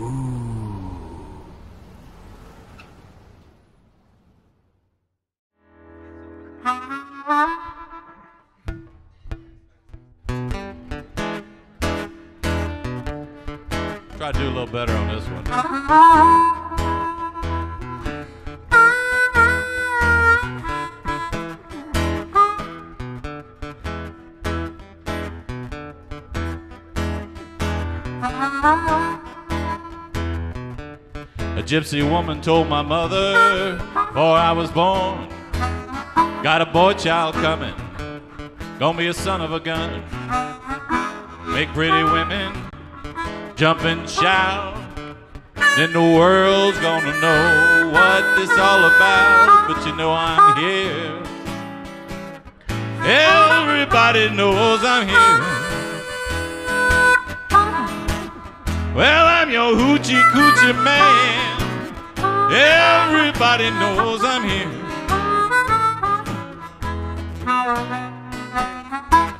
Ooh. Try to do a little better on this one. Ah. A gypsy woman told my mother before I was born, got a boy child coming, gonna be a son of a gun. Make pretty women jump and shout, then the world's gonna know what this all about. But you know I'm here. Everybody knows I'm here. Your hoochie coochie man. Everybody knows I'm here.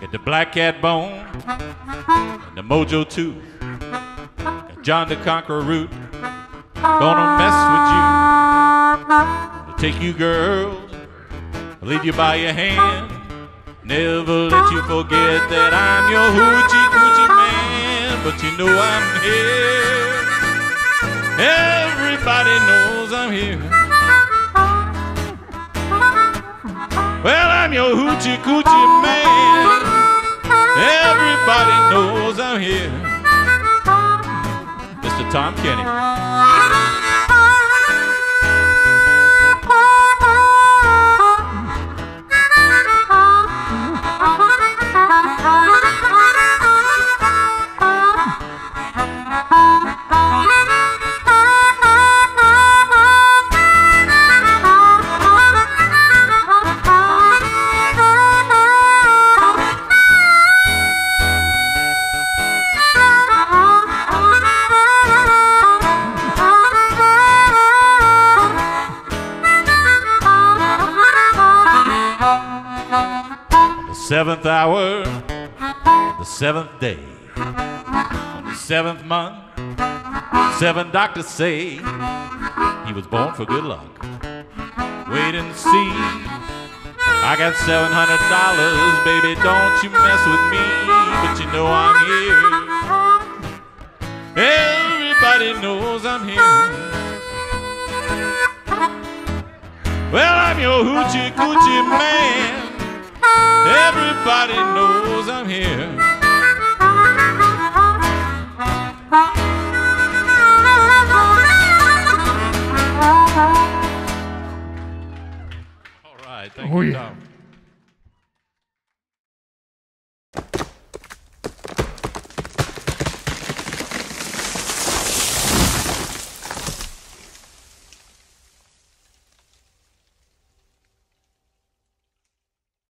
Get the black cat bone, and the mojo too. got John the Conqueror root. Gonna mess with you, I'll take you girls, lead you by your hand. Never let you forget that I'm your hoochie coochie man, but you know I'm here. Everybody knows I'm here. Well, I'm your hoochie coochie man. Everybody knows I'm here. Mr. Tim Kinney. The seventh hour, the seventh day, on the seventh month, seven doctors say he was born for good luck. Wait and see. I got seven hundred dollars, baby. Don't you mess with me, but you know I'm here. Everybody knows I'm here. Well, I'm your hoochie coochie man. Everybody knows I'm here. All right, thank Oh, you, yeah. Tim.